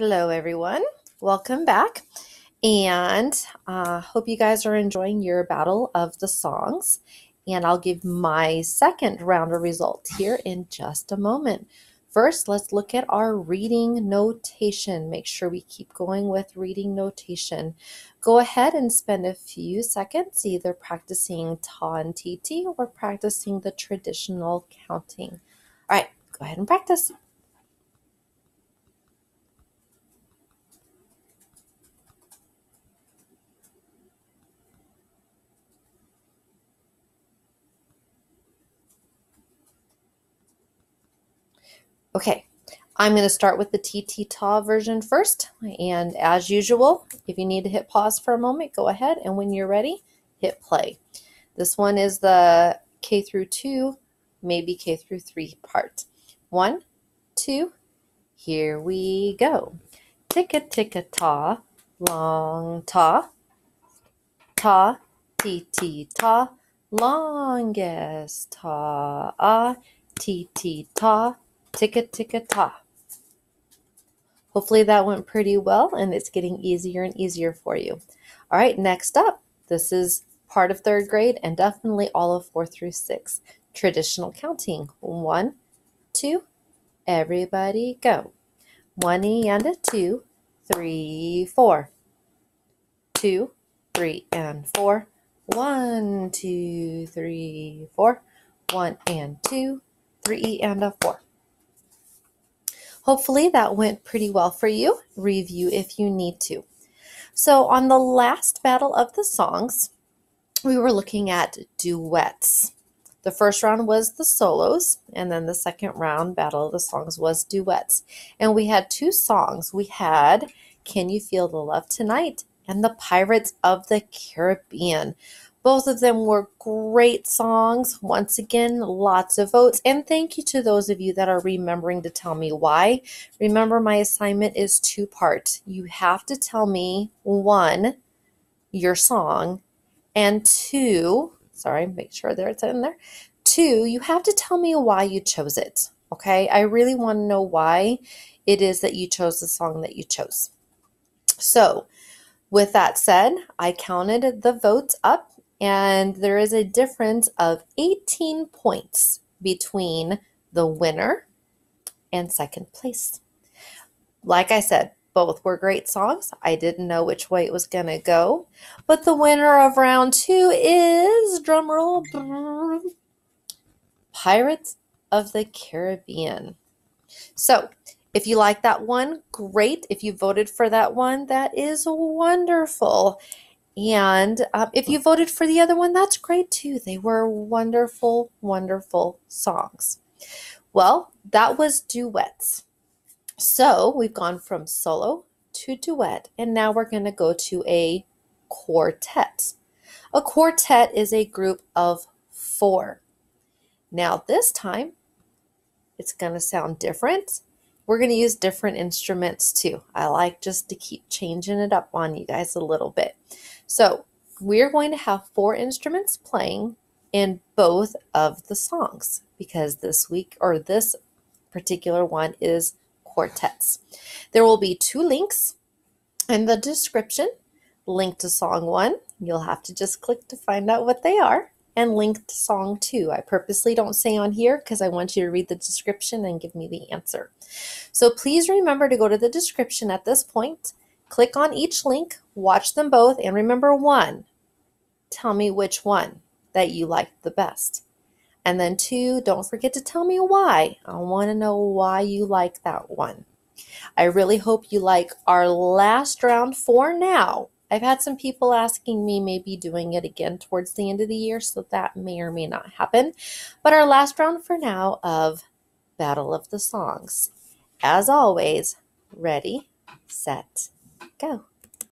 Hello, everyone. Welcome back. And uh, hope you guys are enjoying your battle of the songs. And I'll give my second round of results here in just a moment. First, let's look at our reading notation. Make sure we keep going with reading notation. Go ahead and spend a few seconds either practicing ta and ti ti or practicing the traditional counting. All right, go ahead and practice. Okay, I'm going to start with the Ti Ti Ta version first. And as usual, if you need to hit pause for a moment, go ahead. And when you're ready, hit play. This one is the K through 2, maybe K through 3 part. One, two, here we go. Ticka ticka ta, long ta, ta, ti ti ta, longest ta, ah, ti ti ta, ticka ticka ta. Hopefully that went pretty well and it's getting easier and easier for you. All right, next up, this is part of third grade and definitely all of four through six. Traditional counting. One, two, everybody go. One and a two, three, four. Two, three, and four. One, two, three, four. One and two, three and a four. Hopefully that went pretty well for you. Review if you need to. So on the last battle of the songs, we were looking at duets. The first round was the solos, and then the second round, Battle of the Songs, was duets. And we had two songs. We had Can You Feel the Love Tonight and The Pirates of the Caribbean. Both of them were great songs. Once again, lots of votes. And thank you to those of you that are remembering to tell me why. Remember, my assignment is two parts. You have to tell me one, your song, and two, sorry, make sure there it's in there. Two, you have to tell me why you chose it. Okay, I really want to know why it is that you chose the song that you chose. So, with that said, I counted the votes up and there is a difference of 18 points between the winner and second place. Like I said, both were great songs. I didn't know which way it was going to go. But the winner of round two is, drumroll, Pirates of the Caribbean. So, if you like that one, great. If you voted for that one, that is wonderful. And um, if you voted for the other one, that's great too. They were wonderful, wonderful songs. Well, that was duets. So we've gone from solo to duet, and now we're going to go to a quartet. A quartet is a group of four. Now, this time, it's going to sound different we're going to use different instruments too. I like just to keep changing it up on you guys a little bit. So we're going to have four instruments playing in both of the songs because this week or this particular one is quartets. There will be two links in the description. Link to song one. You'll have to just click to find out what they are and linked song two. I purposely don't say on here because I want you to read the description and give me the answer. So please remember to go to the description at this point, click on each link, watch them both, and remember one, tell me which one that you liked the best. And then two, don't forget to tell me why. I want to know why you like that one. I really hope you like our last round for now I've had some people asking me maybe doing it again towards the end of the year, so that may or may not happen. But our last round for now of Battle of the Songs. As always, ready, set, go.